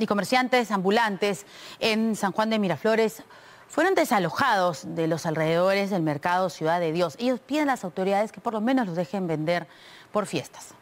y comerciantes ambulantes en San Juan de Miraflores fueron desalojados de los alrededores del mercado Ciudad de Dios. Ellos piden a las autoridades que por lo menos los dejen vender por fiestas.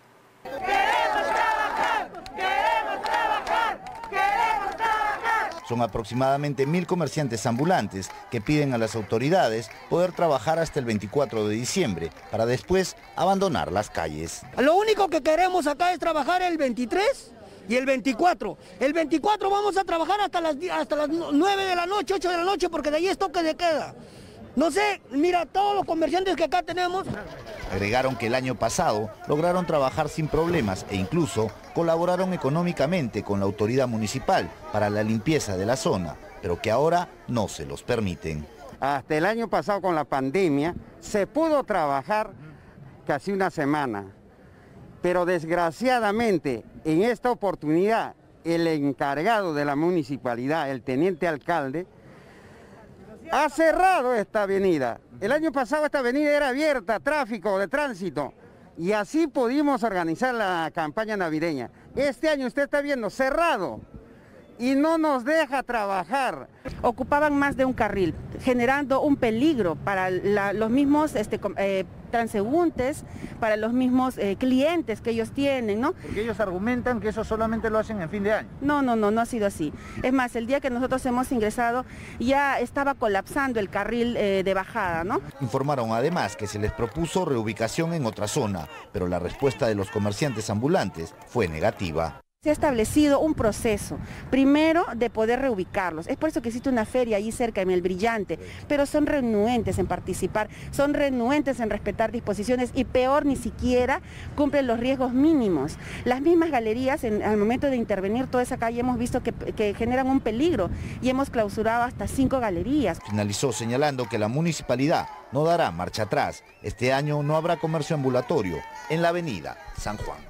¡Queremos trabajar! ¡Queremos trabajar! ¡Queremos trabajar! Son aproximadamente mil comerciantes ambulantes que piden a las autoridades poder trabajar hasta el 24 de diciembre para después abandonar las calles. Lo único que queremos acá es trabajar el 23 y el 24. El 24 vamos a trabajar hasta las, hasta las 9 de la noche, 8 de la noche, porque de ahí es toque de queda. No sé, mira, todos los comerciantes que acá tenemos. Agregaron que el año pasado lograron trabajar sin problemas e incluso colaboraron económicamente con la autoridad municipal para la limpieza de la zona, pero que ahora no se los permiten. Hasta el año pasado con la pandemia se pudo trabajar casi una semana, pero desgraciadamente en esta oportunidad el encargado de la municipalidad, el teniente alcalde, ha cerrado esta avenida. El año pasado esta avenida era abierta, tráfico de tránsito, y así pudimos organizar la campaña navideña. Este año usted está viendo cerrado y no nos deja trabajar. Ocupaban más de un carril, generando un peligro para los mismos este, eh, transeúntes, para los mismos eh, clientes que ellos tienen, ¿no? Porque ellos argumentan que eso solamente lo hacen en fin de año. No, no, no, no ha sido así. Es más, el día que nosotros hemos ingresado ya estaba colapsando el carril eh, de bajada, ¿no? Informaron además que se les propuso reubicación en otra zona, pero la respuesta de los comerciantes ambulantes fue negativa. Se ha establecido un proceso, primero de poder reubicarlos. Es por eso que existe una feria ahí cerca, en El Brillante, pero son renuentes en participar, son renuentes en respetar disposiciones y peor ni siquiera cumplen los riesgos mínimos. Las mismas galerías, al momento de intervenir toda esa calle, hemos visto que generan un peligro y hemos clausurado hasta cinco galerías. Finalizó señalando que la municipalidad no dará marcha atrás. Este año no habrá comercio ambulatorio en la avenida San Juan.